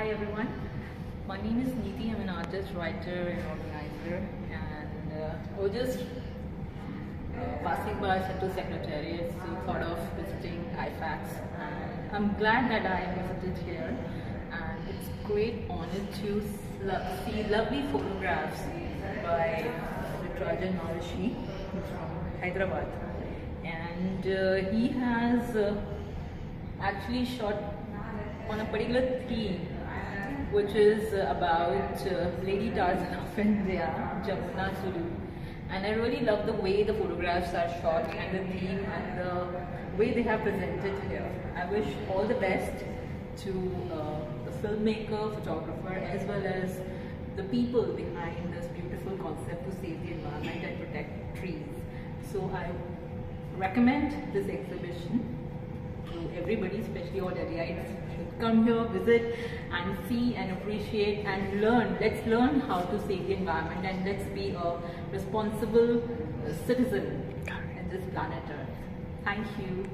Hi everyone, my name is Neeti. I'm an artist, writer, and organizer, and uh, was just uh, passing by Central Secretariat, so thought of visiting AIFACS, and I'm glad that I visited here, and it's great honor to lo- see lovely photographs by Maharishi, who's from Hyderabad, and uh, he has uh, actually shot on a particular theme which is about uh, Lady Tarzan of India, Jamuna Tudu. And I really love the way the photographs are shot and the theme and the way they have presented here. I wish all the best to uh, the filmmaker, photographer, as well as the people behind this beautiful concept to save the environment and protect trees. So I recommend this exhibition to everybody, especially all should come here, visit and see and appreciate and learn. Let's learn how to save the environment and let's be a responsible citizen in this planet Earth. Thank you.